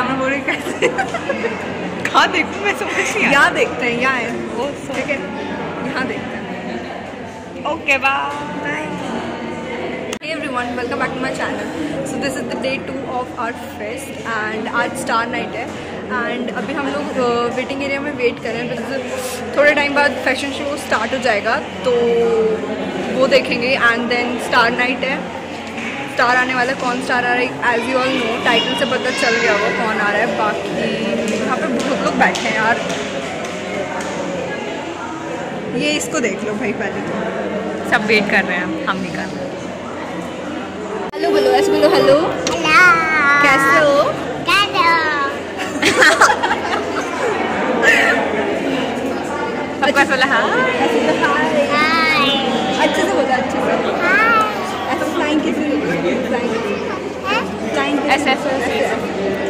Camera बोल रही कैसे? कहाँ देखूँ मैं समझ नहीं यहाँ देखते हैं यहाँ है। so- ठीक है यहाँ देखते हैं। Okay bye everyone, welcome back to my channel. So this is the day two of our fest and आज स्टार नाइट है। एंड अभी हम लोग वेटिंग एरिया में वेट कर रहे हैं बिकॉज़ थोड़े टाइम बाद फ़ैशन शो स्टार्ट हो जाएगा तो वो देखेंगे। एंड देन स्टार नाइट है। स्टार आने वाला है। कौन स्टार आ रहा है? As you all know title से पता चल गया वो कौन आ रहा है। बाकी यहाँ पे बहुत लोग बैठे हैं यार। ये इसको देख लो भाई पहले। तो सब वेट कर रहे हैं हम नहीं कर रहे। हैं हेलो बोलो ऐसे बोलो हेलो कैसे हो? सबको ऐसा लगा हाँ अच्छे से बोलो अच्छे से। ऐसा फ्लाइंग किस फ्लाइंग फ्लाइंग ऐसे ऐसे